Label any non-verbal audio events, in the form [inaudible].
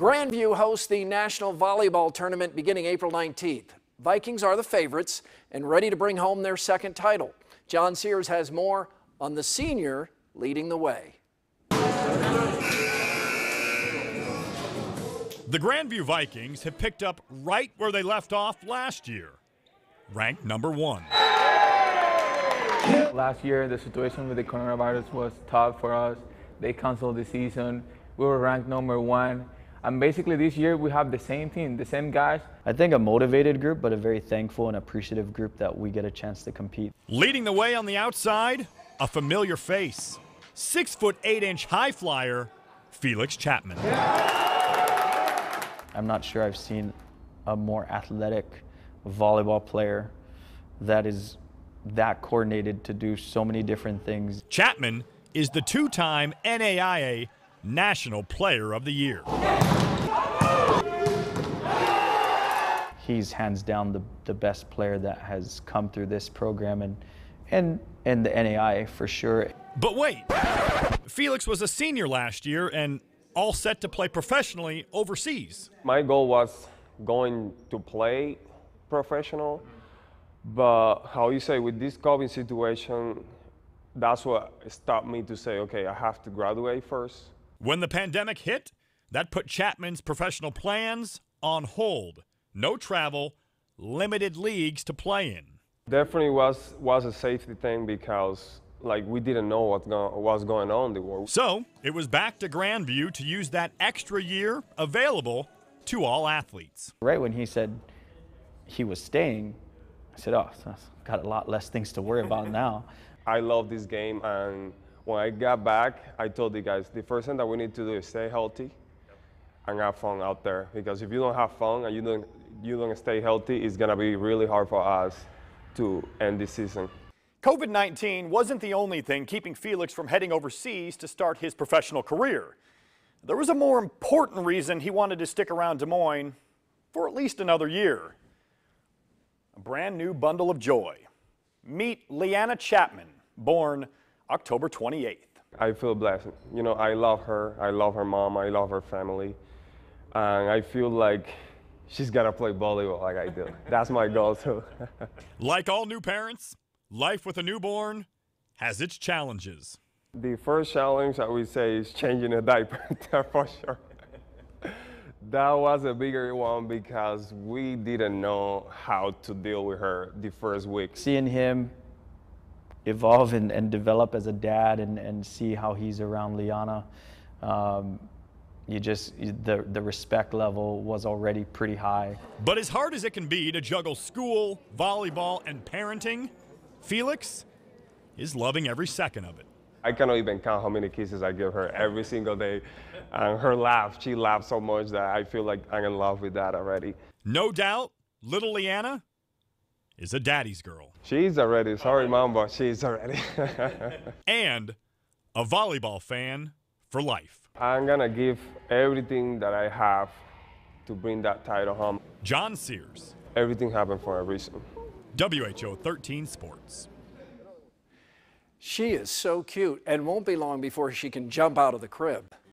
Grand View hosts the National Volleyball Tournament beginning April 19th. Vikings are the favorites and ready to bring home their second title. John Sears has more on the senior leading the way. The Grand View Vikings have picked up right where they left off last year, ranked number one. Last year, the situation with the coronavirus was tough for us. They canceled the season. We were ranked number one. And basically, this year we have the same team, the same guys. I think a motivated group, but a very thankful and appreciative group that we get a chance to compete. Leading the way on the outside, a familiar face. Six foot eight inch high flyer, Felix Chapman. I'm not sure I've seen a more athletic volleyball player that is that coordinated to do so many different things. Chapman is the two time NAIA National Player of the Year. He's hands down the, the best player that has come through this program and, and, and the NAI for sure. But wait, Felix was a senior last year and all set to play professionally overseas. My goal was going to play professional, but how you say with this COVID situation, that's what stopped me to say, okay, I have to graduate first. When the pandemic hit, that put Chapman's professional plans on hold. No travel, limited leagues to play in. Definitely was was a safety thing because like we didn't know what go, was going on in the world. So it was back to Grand View to use that extra year available to all athletes. Right when he said he was staying, I said, "Oh, i've got a lot less things to worry about now." [laughs] I love this game, and when I got back, I told the guys the first thing that we need to do is stay healthy and have fun out there. Because if you don't have fun and you don't you don't stay healthy, it's gonna be really hard for us to end this season. COVID 19 wasn't the only thing keeping Felix from heading overseas to start his professional career. There was a more important reason he wanted to stick around Des Moines for at least another year. A brand new bundle of joy. Meet Leanna Chapman, born October 28th. I feel blessed. You know, I love her. I love her mom. I love her family. And I feel like she's got to play volleyball like I do. [laughs] That's my goal, too. [laughs] like all new parents, life with a newborn has its challenges. The first challenge I would say is changing a diaper, [laughs] for sure. that was a bigger one because we didn't know how to deal with her the first week. Seeing him evolve and, and develop as a dad and, and see how he's around Leanna, um, you just the the respect level was already pretty high. But as hard as it can be to juggle school, volleyball, and parenting, Felix is loving every second of it. I cannot even count how many kisses I give her every single day. And her laugh, she laughs so much that I feel like I'm in love with that already. No doubt, little Leanna is a daddy's girl. She's already, sorry mom, but she's already. [laughs] and a volleyball fan for life. I'm gonna give everything that I have to bring that title home. John Sears. Everything happened for a reason. WHO 13 Sports. She is so cute and won't be long before she can jump out of the crib.